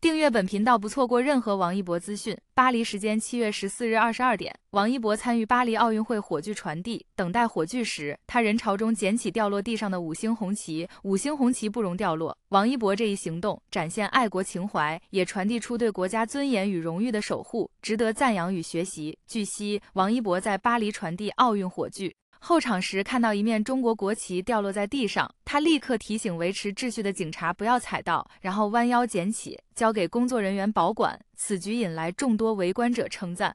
订阅本频道，不错过任何王一博资讯。巴黎时间七月十四日二十二点，王一博参与巴黎奥运会火炬传递，等待火炬时，他人潮中捡起掉落地上的五星红旗。五星红旗不容掉落。王一博这一行动展现爱国情怀，也传递出对国家尊严与荣誉的守护，值得赞扬与学习。据悉，王一博在巴黎传递奥运火炬。候场时看到一面中国国旗掉落在地上，他立刻提醒维持秩序的警察不要踩到，然后弯腰捡起，交给工作人员保管。此举引来众多围观者称赞。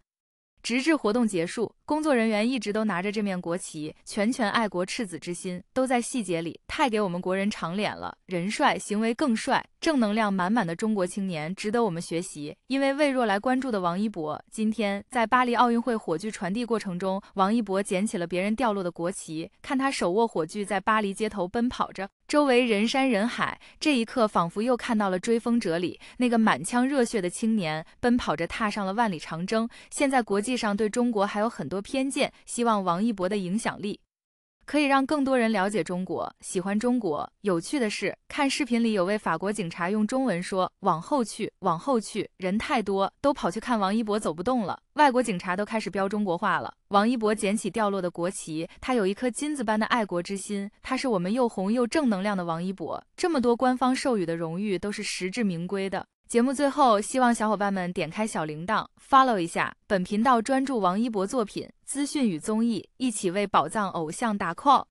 直至活动结束，工作人员一直都拿着这面国旗，拳拳爱国，赤子之心都在细节里，太给我们国人长脸了。人帅，行为更帅，正能量满满的中国青年值得我们学习。因为为若来关注的王一博，今天在巴黎奥运会火炬传递过程中，王一博捡起了别人掉落的国旗，看他手握火炬在巴黎街头奔跑着，周围人山人海。这一刻，仿佛又看到了《追风者》里那个满腔热血的青年，奔跑着踏上了万里长征。现在国际。上对中国还有很多偏见，希望王一博的影响力可以让更多人了解中国，喜欢中国。有趣的是，看视频里有位法国警察用中文说：“往后去，往后去，人太多，都跑去看王一博走不动了。”外国警察都开始标中国话了。王一博捡起掉落的国旗，他有一颗金子般的爱国之心，他是我们又红又正能量的王一博。这么多官方授予的荣誉，都是实至名归的。节目最后，希望小伙伴们点开小铃铛，follow 一下本频道，专注王一博作品资讯与综艺，一起为宝藏偶像打 call。